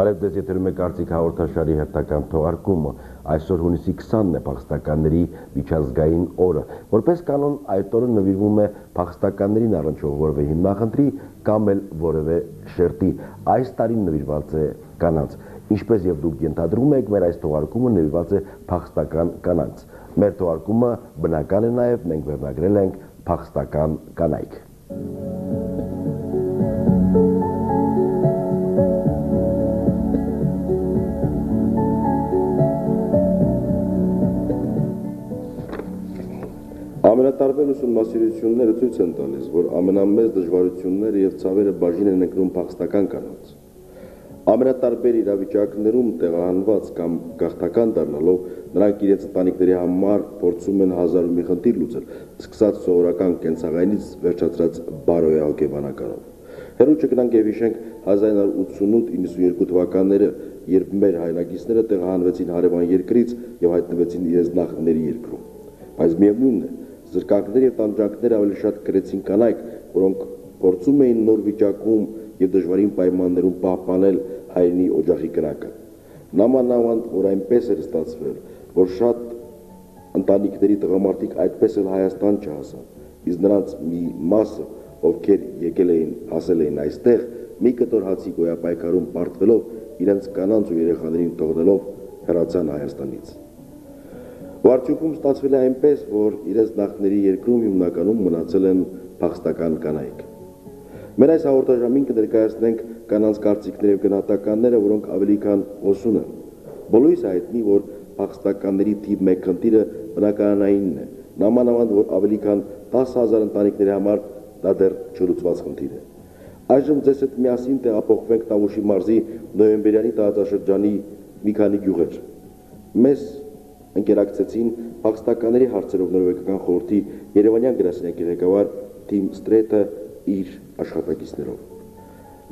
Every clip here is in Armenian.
Բարև ձեզ եթերում է Կարծիք հաղորդաշարի հերթական թողարկումը։ Այսօր հունիսի 20-ն է փախստականների միջազգային օրը։ Որպես կանոն այդ օրը նվիրվում է փախստականներին առնչվող որևէ հիմնախնդրի կամ էլ որևէ շերտի։ Այս տարին նվիրված է կանանց։ Ինչպես եւ դուք ենթադրում եք, մեր այս թողարկումը նվիրված է փախստական կանանց։ Մեր թողարկումը բնական է նաեւ մենք վերնագրել ենք փախստական կանայք։ Ամենատարբեր ուսումնասիրությունները ցույց են տալիս, որ ամենամեծ դժվարությունները եւ ցավերը բաժին են ընկնում փախստական կանանց։ Ամենատարբեր իրավիճակներում տեղահանված կամ գաղթական դառնալով նրանք իրենց ընտանիքների համար փորձում են հազար ու մի խնդիր լուծել, սկսած սովորական կենցաղայինից վերջացրած բարոյա հոգեբանականով։ Հերո չգնանք եւ հիշենք 1988-92 թվականները, երբ մեր հայրագիստները տեղահանվեցին հարևան երկրից եւ հայտնվեցին իրենց նախնների երկրում։ Բայց միևնույնն է, զրկանքներ եւ տանջանքներ ավելի շատ կրեցին կանայք, որոնք փորձում էին նոր վիճակում եւ դժվարին պայմաններում պահպանել հայրենի օջախի կրակը։ Նամանավանդ որ այնպես էր ստացվել, որ շատ ընտանիքների տղամարդիկ այդպես էլ Հայաստան չհասան, իսկ նրանց մի մասը, ովքեր եկել էին, հասել էին այստեղ, մի կտոր հացի գոյապայքարում պարտվելով իրենց կանանց ու երեխաներին թողնելով հեռացան Հայաստանից։ Վարչուկում ստացվել է այնպես, որ իրենց նախների երկրում հիմնականում մնացել են փախստական կանայք։ Մեր այս հաղորդաժամին կներկայացնենք կանանց կարծիքները եւ գնահատականները, որոնք ավելի քան ոսուն են։ Բոլորիս հայտնի, որ փախստականների թիվ 1 խնդիրը բնականանայինն է։ Նամանավանդ, որ ավելի քան 10000 ընտանիքների համար դա դեռ չլուծված խնդիր է։ Այժմ ձեզ հետ միասին տեղափոխվենք Տավուշի մարզի նոյեմբերյանի տարածաշրջանի մի քանի գյուղեր։ Մեզ ընկերակցեցին փախստականների հարցերով նորվեգական խորհրդի Երևանյան գրասենյակի ղեկավար Թիմ Ստրետը իր աշխատակիցներով։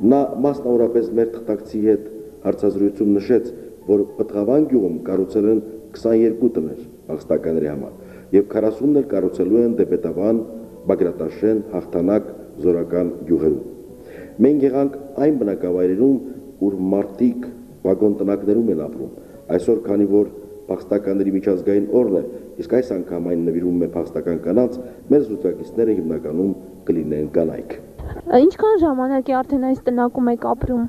Նա մասնավորապես մեր թղթակցի հետ հարցազրույցում նշեց, որ Պտղավան գյուղում կառուցել են 22 տներ փախստականների համար եւ 40-ն էլ կառուցելու են Դեբետավան, Բագրատաշեն, Հաղթանակ, Զորական գյուղերում։ Մենք եղանք այն բնակավայրերում, ուր մարդիկ վագոն տնակներում են ապրում։ Այսօր, քանի որ փախստականների միջազգային օրն է, իսկ այս անգամ այն նվիրվում է փախստական կանանց, մեր զուգակիցները հիմնականում կլինեն կանայք։ Ինչքան ժամանակ է արդեն այս տնակում եք ապրում։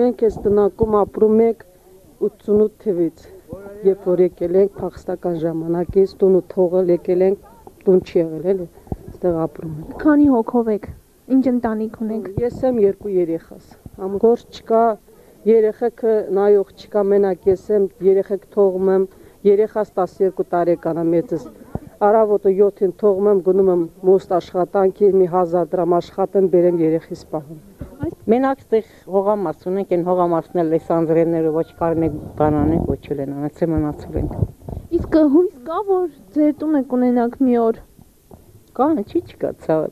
Մենք այս տնակում ապրում ենք 88 թվից, երբ որ եկել ենք փախստական ժամանակից, տունը թողել եկել ենք, տուն չի եղել էլի, այստեղ ապրում ենք։ Քանի հոգով եք։ Ինչ ընտանիք ունեք։ Ես եմ երկու երեխաս։ Ամգործ չկա, երեխեքը նայող չկա, մենակ ես եմ, երեխեք թողում եմ, երեխաս 12 տարեկան է մեծս Արավոտը 7-ին թողում եմ գնում եմ մոստ աշխատանքի մի 1000 դրամ աշխատեմ բերեմ երեխիս պահում Մենակ ստեղ հողամաս ունենք, այն հողամասն էլ էս անձրևները ոչ կարող ենք բանան ենք ոչ էլ են անացել մնացել են։ Իսկ հույս կա որ ձեր տունը կունենաք մի օր։ Կա, չի չկա ցավը։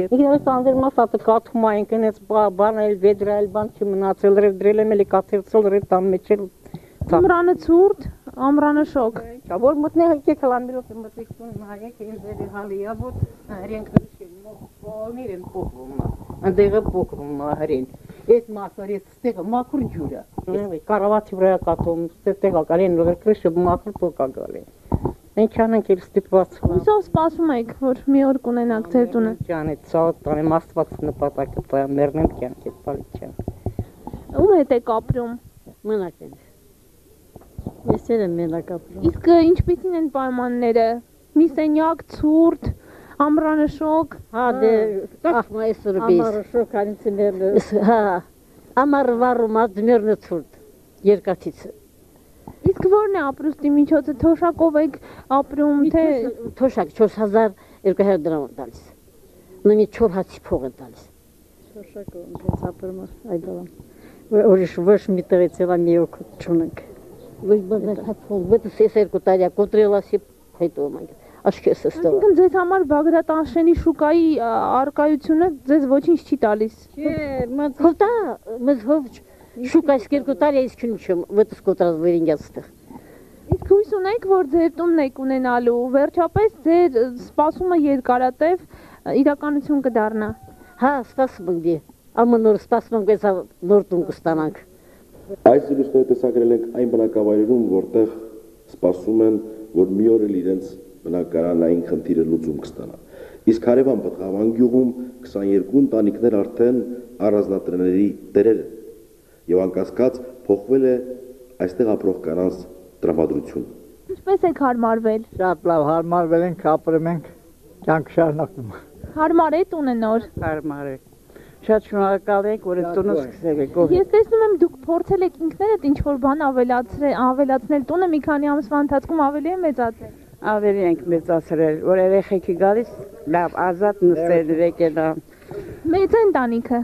Ես անձրևմասը կաթում այն կնեց բան էլ վեդրայել բան չմնացել, ռև դրել եմ էլի կաթերցել ռև տան մեջ էլ Ամրանը ցուրտ, ամրանը շոկ։ Որ մտնեղ եկեք հլամբիրով մտիկ տուն նայեք ինձ էլի հալիա որ հրենք նշեն մոքոնիր են փոխվում անդեղը փոխվում հրեն Այս մասը ես ստեղը մաքուր ջուրը կարավաթի վրա կատում ստեղը կալեն որ քրիշը մաքուր փոկա գալի Ինչ անենք էլ ստիպված Ուսով սպասում եք որ մի օր կունենաք ձեր տունը Ջան այդ ցավ տանեմ աստված նպատակը տա մեռնեմ կյանքի պալիչան Ում հետ եք ապրում Մնաք են Ես էլ եմ մենակ ապրում։ Իսկ ինչպիսին են պայմանները։ Մի սենյակ ցուրտ, ամրանը շոկ։ Հա դե ախ այսօր բիս։ Ամառը շոկ անցնել։ Հա ամառը վառում ադմերնը ցուրտ երկաթից։ Իսկ ո՞րն է ապրուստի միջոցը։ Թոշակով եք ապրում, թե թոշակ 4200 դրամ տալիս։ Նույնի 4 հացի փող են տալիս։ Թոշակով ինձ ապրում այդալան։ Ուրիշ ոչ մի տեղից ելա մի օգուտ չունենք։ բայց ես երկու տարի կոտրելասի հետո մենք աշկես ստով։ Այսինքն ձեզ համար Բագրատաշենի շուկայի արկայությունը ձեզ ոչինչ չի տալիս։ Չէ, մենք հովտա, մենք հով շուկայս երկու տարի ես քնչում, վտս կոտրած վերինգյացտեղ։ Իսկ հույս ունեք, որ ձեր տունն եք ունենալու, վերջապես ձեր սպասումը երկարատև իրականություն կդառնա։ Հա, սպասում ենք դի։ Ամը նոր սպասում ենք, այս նոր տուն կստանանք։ Այս զրույցները տեսակրել ենք այն բնակավայրերում, որտեղ սպասում են, որ մի օր էլ իրենց բնակարանային խնդիրը լուծում կստանա։ Իսկ հարևան Բթղավան գյուղում 22 ընտանիքներ արդեն առանձնատրների տերեր են եւ անկասկած փոխվել է այստեղ ապրող կանանց տրամադրությունը։ Ինչպես եք հարմարվել։ Շատ լավ հարմարվել ենք, ապրում ենք, կյանք շարունակում։ Հարմար է տունը նոր։ Հարմար է։ Շատ շնորհակալ ենք, որ տունը սկսել եք։ Ես տեսնում եմ դուք փորձել եք ինքներդ ինչ որ բան ավելացրել, ավելացնել տունը մի քանի ամսվա ընթացքում ավելի է մեծացել։ Ավելի ենք մեծացրել, որ երեխեքի գալիս լավ ազատ նստել եկելա։ Մեծ է ընտանիքը։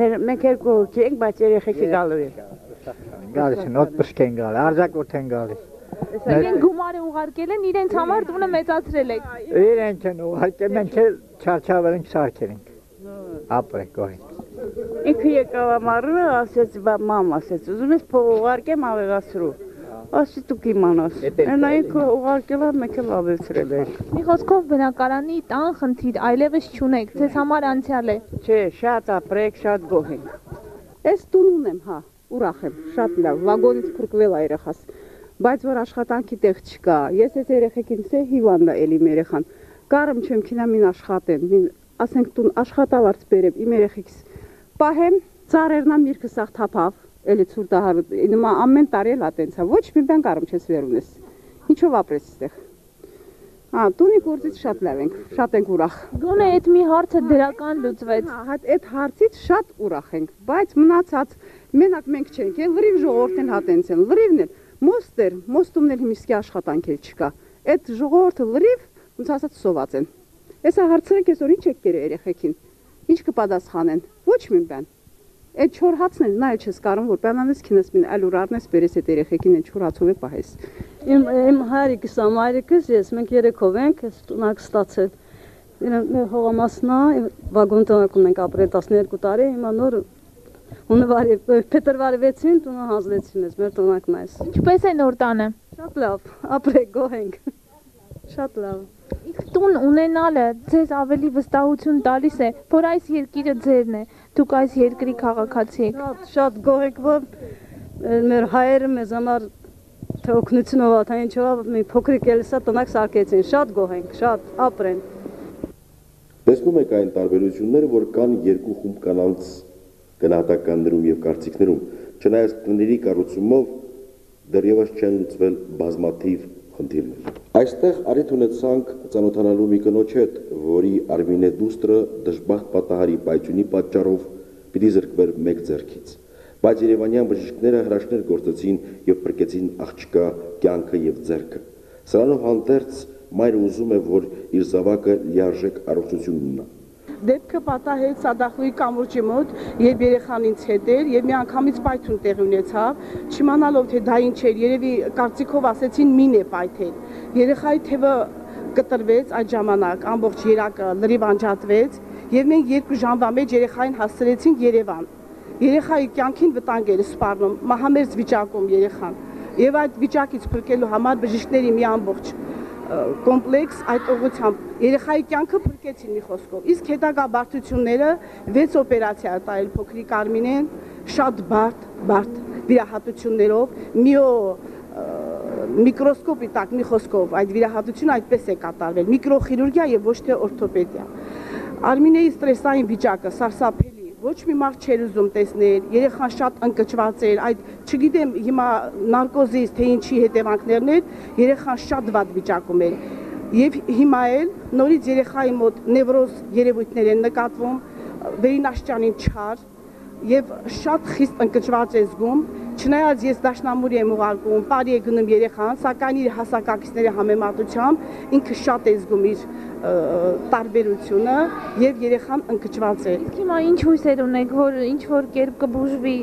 Մեր մենք երկու հոգի ենք, բայց երեխեքի գալու են։ Գալիս են, օտպսկ են գալի, արձակուրդ են գալիս։ Իրեն գումարը ուղարկել են, իրենց համար տունը մեծացրել եք։ Իրենք են ուղարկել, մենք էլ չարչավել ենք, սարքել ենք։ Գոհենք։ Ինքը եկավ ամառը, ասեց, բա մամ ասեց, ուզում ես փող ուղարկեմ ավելացրու։ Ասի դուք իմանաս։ Այնա ինքը ուղարկել է, մենք էլ ավելցրել ենք։ Մի խոսքով բնակարանի տան խնդիր այլևս չունեք, ձեզ համար անցյալ է։ Չէ, շատ ապրեք, շատ գոհ ենք։ Այս տուն ունեմ, հա, ուրախ եմ, շատ լավ, վագոնից փրկվել է երեխաս։ Բայց որ աշխատանքի տեղ չկա, ես այս երեխեքին ցե հիվանդ է էլի մեր երեխան։ Կարım չեմ քինա մին աշխատեն, մին ասենք տուն աշխատավարձ բերեմ, իմ երեխեքս պահեմ, ծառերնա միրգը սաղ թափավ, էլի ցուրտահար, նոմա ամեն տարի էլ ատենցա, ոչ մի բան կարım չես վերունես։ Ինչով ապրես այստեղ։ Հա, տունի գործից շատ լավ ենք, շատ ենք ուրախ։ Գոնե այդ մի հարցը դրական լուծվեց։ Հա, այդ հարցից շատ ուրախ ենք, բայց մնացած մենակ մենք չենք, էլ լրիվ ժողովրդին հատենց են, լրիվն էլ մոստեր, մոստումն էլ հիմիսկի աշխատանք էլ չկա։ Այդ ժողովուրդը լրիվ ոնց ասած սոված են։ Հեսա հարցրեք այսօր ինչ եք կերել երեխեքին։ Ինչ կպատասխանեն։ Ոչ մի բան։ Այդ չոր հացն էլ նայ չես կարող որ բանանես քինես մին այլ ուրարնես բերես այդ երեխեքին այդ չոր հացով է պահես։ Իմ իմ հայրիկս, ամայրիկս, ես մենք երեքով ենք, տունակ ստացել։ մեր հողամասնա վագոն տնակում ենք ապրել 12 տարի, հիմա նոր հունվարի փետրվարի 6-ին տունը հանձնեցին ես մեր տնակն այս։ Ինչպես է նոր տանը։ Շատ լավ, ապրեք, գոհ ենք։ Շատ լավ։ տուն ունենալը ձեզ ավելի վստահություն տալիս է, որ այս երկիրը ձերն է։ Դուք այս երկրի քաղաքացի եք։ Շատ շատ ε, մեր հայերը մեզ համար թե օգնությունով, թե ինչով մի փոքրիկ էլսա տնակ սարքեցին։ Շատ գոհ ենք, շատ ապրեն։ Տեսնում եք այն տարբերությունները, որ կան երկու խումբ կանանց գնահատականներում եւ կարծիքներում։ Չնայած տների կառուցումով դեռևս չեն լուծվել բազմաթիվ խնդիրներ։ Այստեղ արիթ ունեցանք ծանոթանալու մի կնոջ հետ, որի Արմինե դուստրը դժբախտ պատահարի պայթյունի պատճառով պիտի զրկվեր մեկ ձեռքից։ Բայց Երևանյան բժիշկները հրաշներ գործեցին եւ փրկեցին աղջկա կյանքը եւ ձեռքը։ Սրանով հանդերձ մայրը ուզում է, որ իր զավակը լիարժեք առողջություն ունենա։ Դեպքը պատահեց Սադախլուի կամուրջի մոտ, երբ երեխան ինձ հետ էր եւ մի անգամից պայթուն տեղի ունեցավ, չիմանալով թե դա ինչ էր, երևի կարծիքով ասեցին մին է պայթել։ Երեխայի թևը կտրվեց այդ ժամանակ, ամբողջ երակը լրիվ անջատվեց եւ մենք երկու ժամվա մեջ երեխային հասցրեցինք Երևան։ Երեխայի կյանքին վտանգ էր սպառնում, մահամերձ վիճակում երեխան։ Եվ այդ վիճակից փրկելու համար բժիշկների մի ամբողջ կոմպլեքս այդ ուղղությամբ երեխայի կյանքը փրկեցին մի խոսքով։ Իսկ հետագա բարդությունները 6 օպերացիա տայել փոքրիկ Արմինեն շատ բարդ, բարդ վիրահատություններով, միո միկրոսկոպի տակ մի խոսքով այդ վիրահատությունը այդպես է կատարվել՝ միկրոխիրուրգիա եւ ոչ թե օրթոպեդիա։ Արմինեի ստրեսային վիճակը սարսափելի ոչ մի մարդ չէր ուզում տեսնել, երեխան շատ ընկճված էր, այդ չգիտեմ հիմա նարկոզից թե ինչի հետևանքներն էր, երեխան շատ վատ վիճակում էր։ Եվ հիմա էլ նորից երեխայի մոտ նևրոզ երևույթներ են նկատվում, վերինաշճանին չար եւ շատ խիստ ընկճված է զգում, չնայած ես դաշնամուրի եմ ուղարկում, բարի է գնում երեխան, սակայն իր հասակակիցների համեմատությամբ ինքը շատ է զգում իր տարբերությունը եւ երեխան ընկճված է։ Իսկ հիմա ինչ հույսեր ունեք, որ ինչ որ կերպ կբուժվի։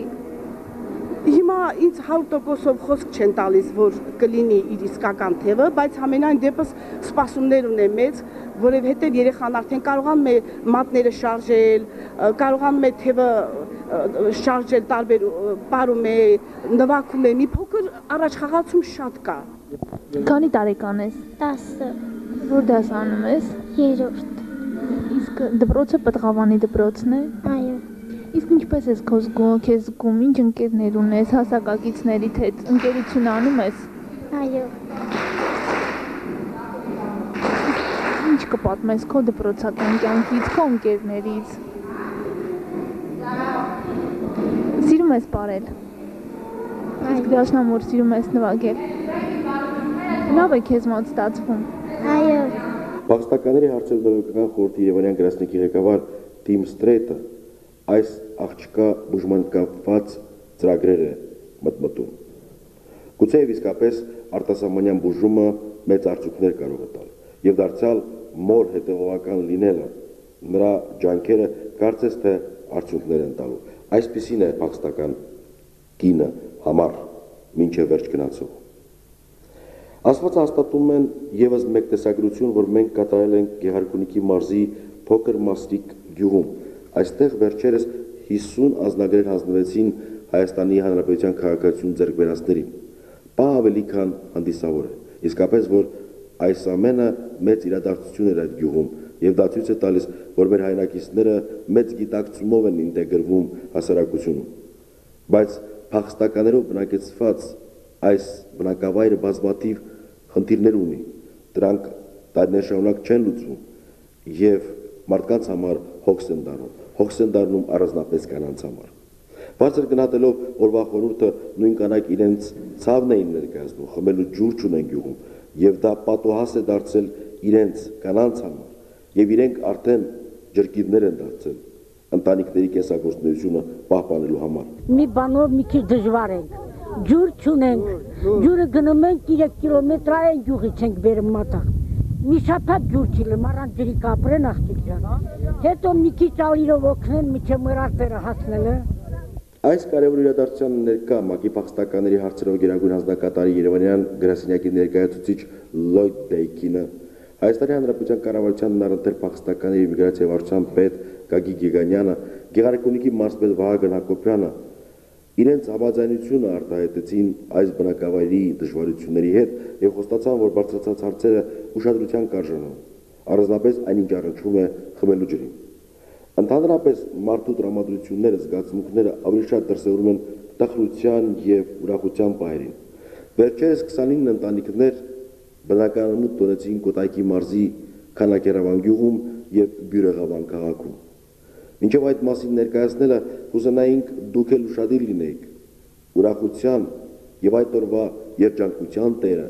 Հիմա ինձ 100%-ով խոսք չեն տալիս, որ կլինի իր իսկական թևը, բայց ամենայն դեպս սպասումներ ունեմ մեծ, որովհետև երեխան արդեն կարողանում է մատները շարժել, կարողանում է թևը շարժել տարբեր ը, բարում է, նվագում է, մի փոքր առաջխաղացում շատ կա։ Քանի տարեկան ես։ 10 Որ դասանում ես։ երրորդ Իսկ դպրոցը Պտղավանի դպրոցն է։ այո Իսկ ինչպես ես քո զգում, քեզ զգում, ինչ ընկերներ ունես, հասակակիցներիդ հետ ընկերություն անում ես։ Այո, Ինչ կպատմես քո դպրոցական կյանքից, քո ընկերներից։ Սիրում ես ապարել։ Իսկ դաշնամուր սիրում ես նվագել։ Լավ է քեզ մոտ ստացվում։ այո, Փախստականների հարցերով դերական խորհրդի Երևանյան գրասենյակի ղեկավար Տիմ Ստրեյտը այս աղջկա բուժման կապված ծրագրեր է մտմտում։ Գուցեև իսկապես արտասահմանյան բուժումը մեծ արդյունքներ կարող է տալ եւ դարձյալ մոր հետևողական լինելը նրա ջանքերը կարծես թե արդյունքներ են տալու։ Այսպիսին է փախստական կինը համար մինչև վերջ գնացող։ Աստված հաստատում են եւս մեկ տեսագրություն, որ մենք կատարել ենք Գեղարքունիքի մարզի փոքր Մասրիկ գյուղում։ Այստեղ վերջերս 50 ազնագրեր հանձնվեցին Հայաստանի Հանրապետության քաղաքացիություն ձեռքբերածներին։ Պա ավելի քան հանդիսավոր է։ Իսկապես որ այս ամենը մեծ իրադարձություն էր այդ գյուղում եւ դա ցույց է տալիս, որ մեր հայրենակիցները մեծ գիտակցումով են ինտեգրվում հասարակությունում։ Բայց փախստականերով բնակեցված այս բնակավայրը բազմաթիվ խնդիրներ ունի։ Դրանք տարիներ շարունակ չեն լուծվում եւ մարդկանց համար հոգս են դառնում։ Հոգս են դառնում առանձնապես կանանց համար։ Բարձր գնահատելով օրվա խորհուրդը նույն կանայք իրենց ցավն էին ներկայացնում, խմելու ջուր չունեն գյուղում եւ դա պատոհաս է դարձել իրենց կանանց համար եւ իրենք արդեն ջրկիվներ են դարձել ընտանիքների կեսագործունեությունը պահպանելու համար։ մի բանով մի քիչ դժվար ենք։ Ջուր չունենք։ Ջուրը գնում ենք 3 կիլոմետր այն գյուղից ենք բերում մատաղ։ Մի շաբաթ ջուր չիլեմ, առանց ջրի կապրեն աղջիկ ջան։ Հետո մի քիչ ալիրով օգնեն, միջը մրարտերը հասնելը։ Այս կարևոր իրադարձության ներկա ՄԱԿ-ի փախստականների հարցերով գերագույն հանձնակատարի Երևանյան գրասենյակի ներկայացուցիչ Լոյդ Դեյքինը Հայաստանի Հանրապետության կառավարության նարընթեր փախստականների միգրացիայի վարչության պետ Գագիկ Գիգանյանը, Գեղարքունիքի մարզպետ Վահագն Հակոբյանը իրենց համաձայնությունը արտահայտեցին այս բնակավայրի դժվարությունների հետ եւ խոստացան, որ բարձրացած հարցերը ուշադրության կարժանան։ Առանձնապես այնինչ առնչվում է խմելու ջրին։ Ընդհանրապես մարդու տրամադրությունները, զգացմունքները ավելի շատ դրսևորում են տխրության եւ ուրախության պահերին։ Վերջերս 29 ընտանիքներ բնակարանու տոնեցին Կոտայքի մարզի Քանակերավան գյուղում եւ Բյուրեղավան քաղաքում։ Մինչև այդ մասին ներկայացնելը կուզենայինք դուք էլ ուշադիր լինեիք։ Ուրախության եւ այդ օրվա երջանկության տերը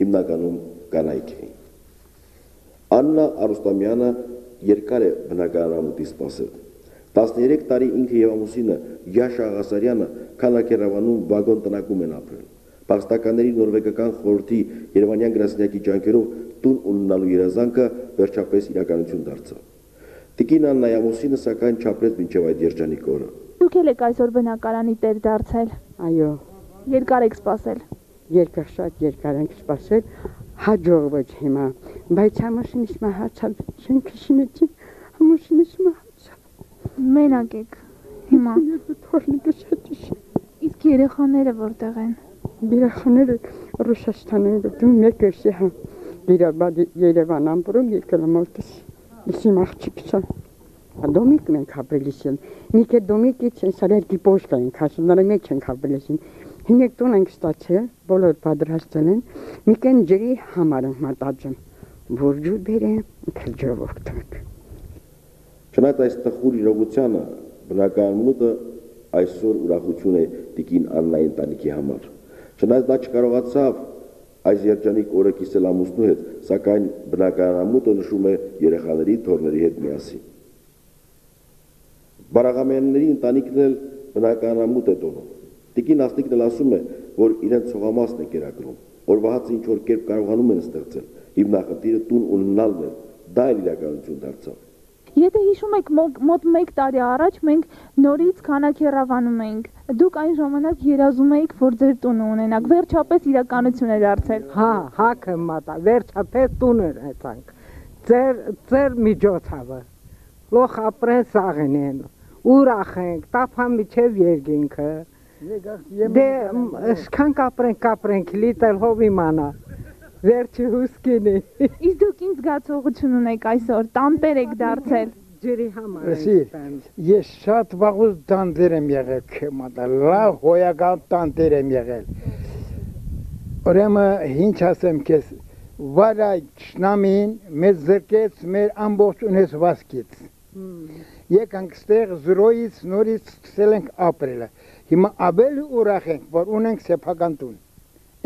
հիմնականում կանայք էին։ Աննա Արուստամյանը երկար է բնակարանամուտի սպասել։ 13 տարի ինքը եւ ամուսինը Յաշա Աղասարյանը Քանակերավանում վագոն տնակում են ապրել։ Պաստականների նորվեգական խորհրդի Երևանյան գրասենյակի ջանքերով տուն ունենալու երազանքը վերջապես իրականություն դարձավ։ Տիկին Աննայի ամուսինը սակայն չապրեց մինչև այդ երջանիկ օրը։ Դուք եք այսօր բնակարանի տեր դարձել։ Այո, Երկար եք սպասել։ երկար շատ երկար ենք սպասել, հաջողվեց հիմա, բայց ամուսինիս մահացավ, շենքի շինեցի, ամուսինիս մահացավ։ Մենակ եք հիմա։ Թորնիկս հետիշ։ Իսկ երեխաները որտեղ են։ Երեխաները Ռուսաստանում դու մեկ ես հա։ Դիրաբադի Երևան ամբրում եկել մորտս։ Իսկ իմ աղջիկս Դոմիկ մենք հապելիս են։ Միքե դոմիկից են սարեր դիպոշկա ենք, ասում նրա մեջ ենք հապելիս են։ 5 տուն ենք ստացել, բոլոր պատրաստել են։ Մի կեն ջրի համար ենք մտածում, որ ջուր բերեմ, թե ջրով օգտվենք։ Չնայած այս տխուր իրողությանը, բնական մոտը այսօր ուրախություն է տիկին Աննայի ընտանիքի համար։ Չնայած նա չկարողացավ այս երջանիկ օրը կիսել ամուսնու հետ, սակայն բնականամուտը նշում է երեխաների թորների հետ միասին։ Բարաղամյանների ընտանիքն էլ բնականամուտ է տոնում Տիկին Ասնիկն էլ ասում է, որ իրենց ցողամասն է կերակրում։ Օրվահաց ինչ որ կերպ կարողանում են ստեղծել։ Հիմնախնդիրը տուն ունենալն է։ Դա էլ իրականություն դարձավ։ Եթե հիշում եք մոտ մոտ 1 տարի առաջ մենք նորից քանակերավանում էինք։ Դուք այն ժամանակ երազում էիք, որ ձեր տունը ունենաք։ Վերջապես իրականություն է դարձել։ Հա, հակը մատա, վերջապես տուներ էցանք։ Ձեր ձեր միջոցավը։ Լոխ ապրեն սաղենեն։ Ուրախ ենք, տափա միջև երկինքը։ Դե սկան կապրենք, կապրենք, լիտել հով իմանա։ Վերջի հուսկինի։ Իսկ դուք ինչ զգացողություն ունեք այսօր։ Տանտեր եք դարձել։ ջրի համար տանձ։ ես շատ վաղուց տանտեր եմ եղել քեմատա, լավ հոյական տանտեր եմ եղել։ Ուրեմն ինչ ասեմ քեզ, վարայ ճնամին մեզ զրկեց մեր ամբողջ ունեցվածքից։ Եկանք ստեղ զրոյից նորից սկսել ենք ապրելը։ Հիմա ավելի ուրախ ենք, որ ունենք սեփական տուն։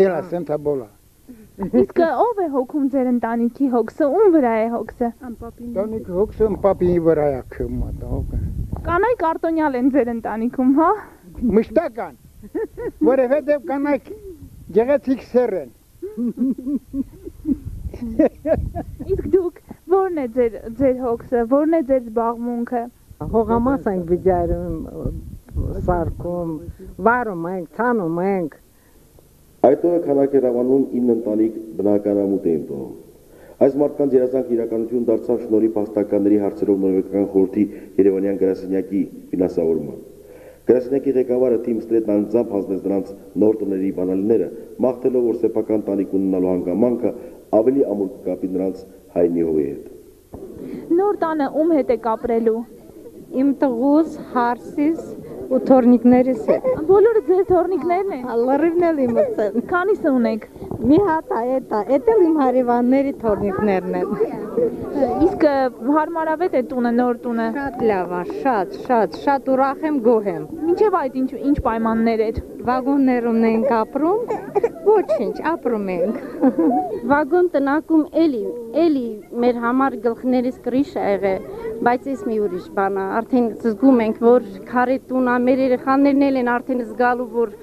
Էլ ասեմ թա բոլա։ Իսկ ով է հոգում ձեր ընտանիքի հոգսը, ում վրա է հոգսը։ Տոնիկ հոգսում պապի վրա է քմատա։ Կանայք արտոնյալ են ձեր ընտանիքում, հա։ Մշտական։ Որովհետև կանայք գեղեցիկ սեր են։ Իսկ դուք ո՞րն է ձեր ձեր հոգսը, ո՞րն է ձեր զբաղմունքը։ Հողամաս ենք վիճարում, սարկում, վարում ենք, ցանում ենք։ Այդ օրը քանակերավանում 9 ընտանիք բնականամուտ էին տոնում։ Այս մարդկանց երազանք իրականություն դարձավ շնորհի փաստականների հարցերով նորվեգական խորհրդի Երևանյան գրասենյակի ֆինանսավորման։ Գրասենյակի ղեկավարը Թիմ Ստրեթն անձամբ հանձնեց նրանց նոր տների բանալիները, մաղթելով որ սեփական տանիք ունենալու հանգամանքը ավելի ամուր կկապի նրանց հայնի հողի հետ։ Նոր տանը ում հետ եք ապրելու։ Իմ տղուս, հարսիս ու թորնիկներիս հետ։ Բոլորը ձեր թորնիկներն են։ Լրիվն էլ իմս են։ Քանիսը ունեք։ Մի հատ է, դա, էլ իմ հարևանների թորնիկներն են։ Իսկ հարմարավետ է տունը, նոր տունը։ Շատ լավ է, շատ, շատ, շատ ուրախ եմ, գոհ եմ։ Մինչև այդ ինչ ինչ պայմաններ էր։ Վագոններում ենք ապրում, ոչինչ, ապրում ենք։ Վագոն տնակում էլի, էլի մեր համար գլխներից կրիշ ա եղել, բայց ես մի ուրիշ բան ա, արդեն զգում ենք, որ քարե տուն ա, մեր երեխաներն էլ են արդեն զգալու, որ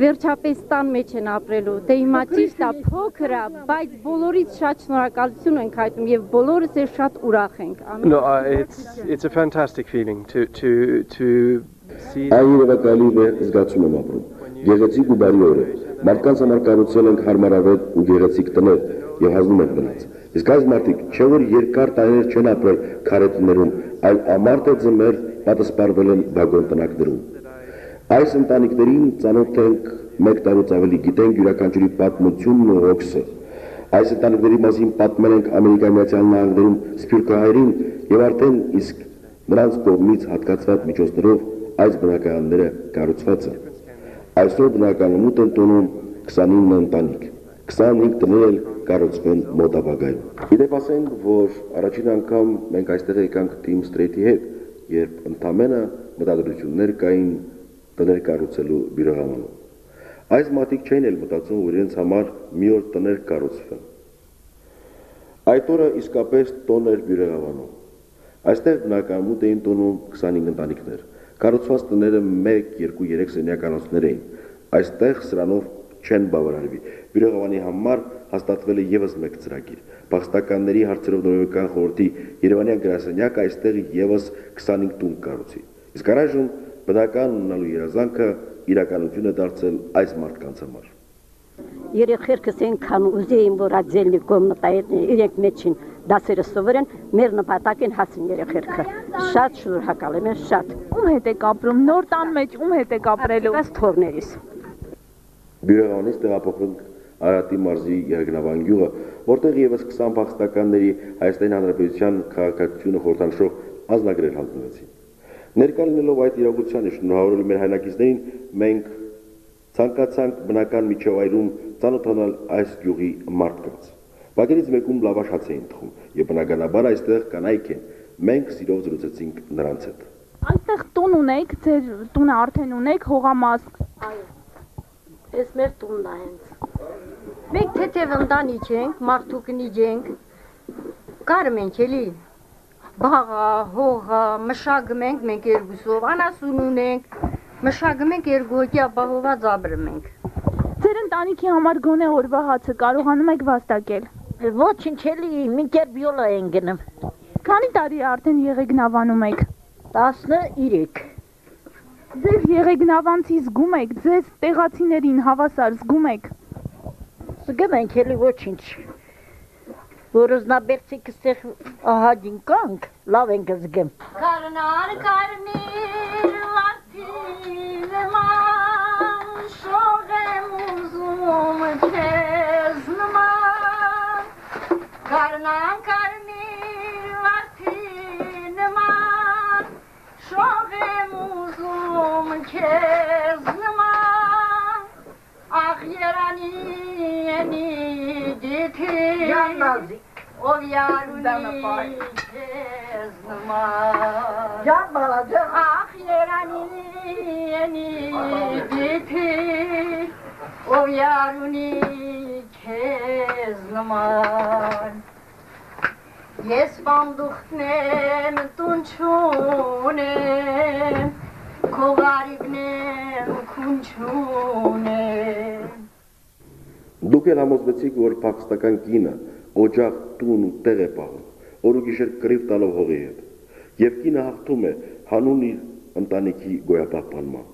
վերջապես տան մեջ են ապրելու։ Դե հիմա ճիշտ է, փոքր է, բայց բոլորից շատ շնորհակալություն ենք հայտնում եւ բոլորս էլ շատ ուրախ ենք։ No, uh, it's it's a fantastic feeling to to to see Այն վեր զգացում եմ ապրում։ Գեղեցիկ ու բարի օր է։ Մարդկանց համար կառուցել ենք հարմարավետ ու գեղեցիկ տներ եւ հանձնում ենք նրանց։ Իսկ այս մարդիկ չէ որ երկար տարիներ չեն ապրել քարետներում, այլ ամարտ է ձմեր պատասպարվել են վագոն տնակներում։ Այս ընտանիքներին ծանոթ ենք մեկ տարուց ավելի գիտենք յուրաքանչյուրի պատմությունն ու հոգսը։ Այս ընտանիքների մասին պատմել ենք Ամերիկայի Միացյալ Նահանգներում սփյուռքահայերին եւ արդեն իսկ նրանց կողմից հատկացված միջոցներով այս բնակարանները կառուցված են։ Այսօր բնակարանում ուտ են տոնում 29 ընտանիք։ 25 տներ էլ կառուցվեն մոտ ապագայում։ Իդեպ ասենք, որ առաջին անգամ մենք այստեղ եկանք Team Straight-ի հետ, երբ ընդամենը մտադրություններ կային տներ կառուցելու բյուրեղանում։ Այս մարդիկ չէին էլ մտածում, որ իրենց համար մի օր տներ կառուցվեն։ Այդ օրը իսկապես տոն էր բյուրեղանում։ Այստեղ բնակարանում էին տոնում 25 ընտանիքներ։ Կառուցված տները 1, 2, 3 սենյականոցներ էին։ Այստեղ սրանով չեն բավարարվի։ Բյուրեղավանի համար հաստատվել է եւս մեկ ծրագիր։ Փախստականների հարցերով նորվեգական խորհրդի Երևանյան գրասենյակը այստեղ եւս 25 տուն կառուցի։ Իսկ առայժմ բնական ունենալու երազանքը իրականություն է դարձել այս մարդկանց համար։ Երեխերքս այնքան ուզեին, որ աջելնիկով մտայեն իրենք մեջին դասերը սովորեն, մեր նպատակ են հասին երեխերքը։ Շատ շնորհակալ եմ, ես շատ։ Ում հետ եք ապրում, նոր տան մեջ ում հետ եք ապրելու։ Ըստ թորներիս։ Բյուրեղանից տեղափոխվենք Արարատի մարզի Երգնավան գյուղը, որտեղ եւս 20 փախստականների Հայաստանի Հանրապետության քաղաքացիությունը խորհրդանշող ազնագրեր հանձնվեցին։ Ներկա լինելով այդ իրողությանը շնորհավորելու մեր հայրենակիցներին, մենք ցանկացանք բնական միջավայրում ցանոթանալ այս գյուղի մարդկանց։ Բակերից մեկում լավաշաց էին թխում, եւ բնականաբար այստեղ կանայք են։ Մենք սիրով զրուցեցինք նրանց հետ։ Այստեղ տուն ունեք, ձեր տունը արդեն ունեք, հողամաս։ Այո։ Ես մեր տունն է հենց։ Մենք թեթև ընտանիք ենք, մարդուկնիջ ենք։ Կարում ենք էլի բաղա, հողը, մշակում ենք մենք երկուսով, անասուն ունենք, մշակում ենք երկու հոգի ապահոված ապրում ենք։ Ձեր ընտանիքի համար գոնե օրվա հացը կարողանում եք վաստակել։ Ոչինչ էլի, մի կերպ յոլա են գնում։ Քանի տարի արդեն եղեգնավանում եք։ 13 Ձեզ եղեգնավանցի զգում եք, ձեզ տեղացիներին հավասար զգում եք։ Զգում ենք էլի ոչինչ։ Որ ուզնաբերցիկ ստեղ ահագին կանք, լավ ենք զգում։ Կարնար կարմիր Я нази. Ов yarını cezma Can balacı Ah yeranini getir Ov yarını kezman Yes banduhnem tunçunem. Kogaribnem kunçunem. Դուք էլ համոզվեցիք, որ փախստական կինը օջախ տուն ու տեղ է պահում, օր ու գիշեր կռիվ տալով հողի հետ, եւ կինը հաղթում է հանուն իր ընտանիքի գոյապահպանման։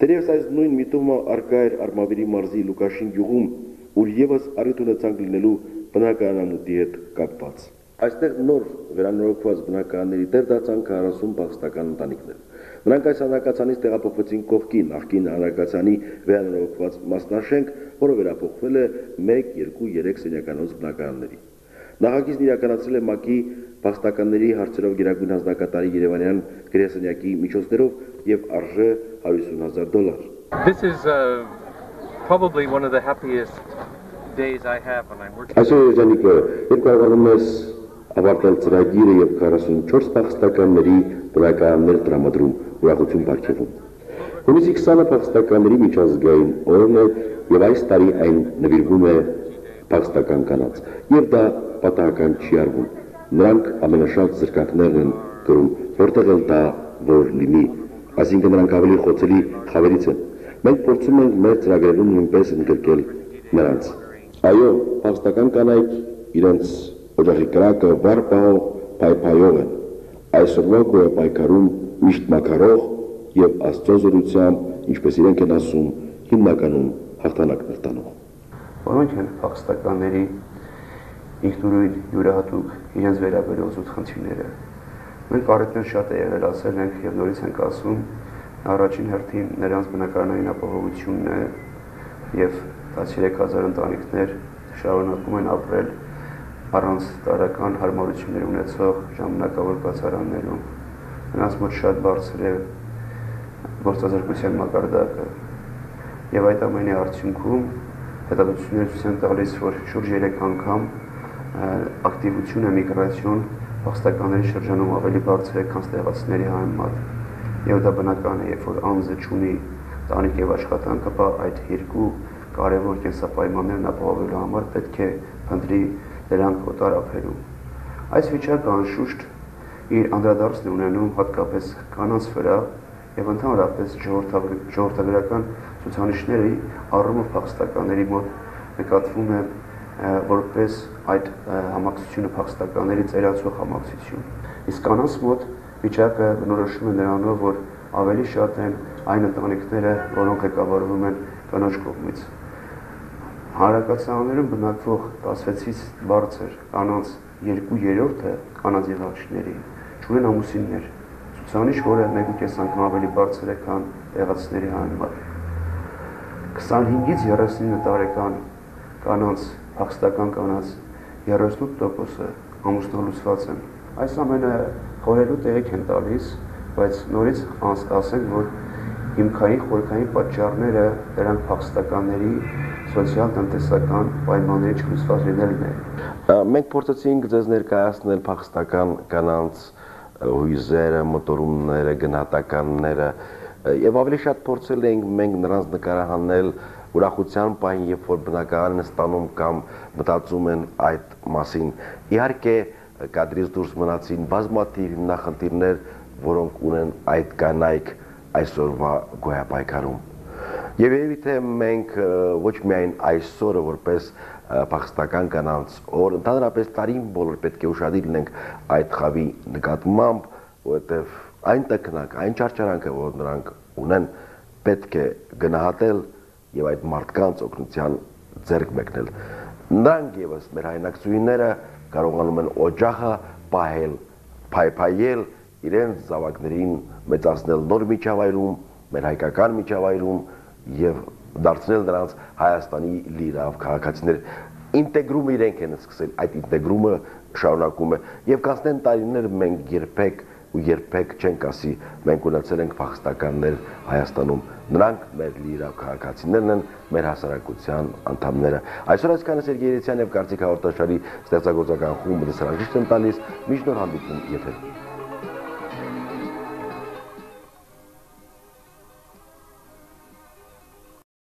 Տերևս այս նույն միտումը արկա էր Արմավիրի մարզի Լուկաշին գյուղում, ուր եւս առիթ ունեցանք լինելու բնակարանամուտի հետ կապված։ Այստեղ նոր վերանորոգված բնակարանների տեր դարձան 40 փախստական ընտանիքներ։ Նրանք այս հանրակացանից տեղափոխվեցին կողքի նախկին հանրակացանի վերանորոգված մասնաշենք, որը վերափոխվել է 1, 2, 3 սենյականոց բնակարանների։ Նախագիծն իրականացել է ՄԱԿ-ի փախստականների հարցերով գերագույն հանձնակատարի Երևանյան գրեսենյակի միջոցներով եւ արժե 150.000 դոլար։ This is uh, probably one of the happiest days I have when I'm working. Այսօր երջանիկը երբ կարողանում ես ավարտել ծրագիրը եւ 44 փախստականների բնակարաններ տրամադրում ուրախություն բարգեվում։ Հունիսի 20-ը փախստականների միջազգային օրն է եւ այս տարի այն նվիրվում է փախստական կանանց եւ դա պատահական չի արվում։ Նրանք ամենաշատ զրկակներն են գրում, որտեղ էլ դա որ լինի, այսինքն նրանք ավելի խոցելի խավերից են։ Մենք փորձում ենք մեր ծրագրերում նույնպես ընդգրկել նրանց։ Այո, փախստական կանայք իրենց օջախի կրակը վառ պահող պայպայող են։ Այսօրվա գոյապայքարում միշտ մակարող եւ Աստծո զորությամբ, ինչպես իրենք են ասում, հիմնականում հաղթանակներ տանող։ Որոնք են փախստականների ինքնուրույն յուրահատուկ իրենց վերաբերող զուտխնդիրները։ Մենք առիթներ շատ է եղել ասել ենք եւ նորից ենք ասում առաջին հերթին նրանց բնակարանային ապահովությունն է եւ 13000 ընտանիքներ շարունակում են ապրել առանց տարական հարմարություններ ունեցող ժամանակավոր կացարաններում։ Նրանց մոտ շատ բարձր է գործազրկության մակարդակը։ Եվ այդ ամենի արդյունքում հետազոտություններ ցույց են տալիս, որ շուրջ 3 անգամ ակտիվությունը միգրացիոն փախստականների շրջանում ավելի բարձր է, քան ստեղացների համեմատ։ Եվ դա բնական է, երբ որ անձը ճունի տանիք եւ աշխատանք, ապա այդ երկու կարևոր կենսապայմաններն ապահովելու համար պետք է փնտրի դրանք օտարափերում։ Այս վիճակը անշուշտ իր անդրադարձն է ունենում հատկապես կանանց վրա եւ ընդհանրապես ժողովրդագրական ցուցանիշների առումով փախստականների մոտ նկատվում է որպես այդ համակցությունը փախստականների ծերացող համակցություն։ Իսկ կանանց մոտ վիճակը բնորոշվում է նրանով, որ ավելի շատ են այն ընտանիքները, որոնք ղեկավարվում են կանոչ կողմից։ Հանրակացարաններում բնակվող 16-ից բարձր կանանց 2/3-ը կանանց եղանիշների չունեն ամուսիններ։ Ցուցանիշ, որը 1.5 անգամ ավելի բարձր է, քան տեղացիների համեմատ։ 25-ից 39 տարեկան կանանց փախստական կանանց 38%-ը ամուսնալուծված են։ Այս ամենը խորելու տեղիք են տալիս, բայց նորից ասենք, որ հիմքային խորքային պատճառները դրանք փախստականների սոցիալ-տնտեսական պայմանների չլուծված լինելն է։ Մենք փորձեցինք ձեզ ներկայացնել փախստական կանանց հույզերը, մտորումները, գնահատականները եւ ավելի շատ փորձել էինք մենք նրանց նկարահանել ուրախության պահին, երբ որ բնակարանն են ստանում կամ մտածում են այդ մասին։ Իհարկե կադրից դուրս մնացին բազմաթիվ հիմնախնդիրներ, որոնք ունեն այդ կանայք այսօրվա գոյապայքարում։ Եվ երևի թե մենք ոչ միայն այսօրը որպես փախստական կանանց օր, ընդհանրապես տարին բոլոր պետք է ուշադիր լինենք այդ խավի նկատմամբ, որովհետև այն տեխնակ, այն չարչարանքը, որ նրանք ունեն, պետք է գնահատել եւ այդ մարդկանց օգնության ձեռք մեկնել։ Նրանք եւս մեր հայնակցուհիները կարողանում են օջախը պահել, փայփայել իրենց զավակներին մեծացնել նոր միջավայրում, մեր հայկական միջավայրում եւ դարձնել նրանց Հայաստանի լիրավ քաղաքացիներ։ Ինտեգրումը իրենք են սկսել, այդ ինտեգրումը շարունակում է եւ կանցնեն տարիներ մենք երբեք ու երբեք չենք ասի մենք ունեցել ենք փախստականներ Հայաստանում։ Նրանք մեր լիիրավ քաղաքացիներն են, մեր հասարակության անդամները։ Այսօր այսքանը Սերգեյ Երեցյան եւ Կարծիք հաղորդաշարի ստեղծագործական խումբը դասարանիշտ են տալիս, միջնոր հանդիպում եթերում։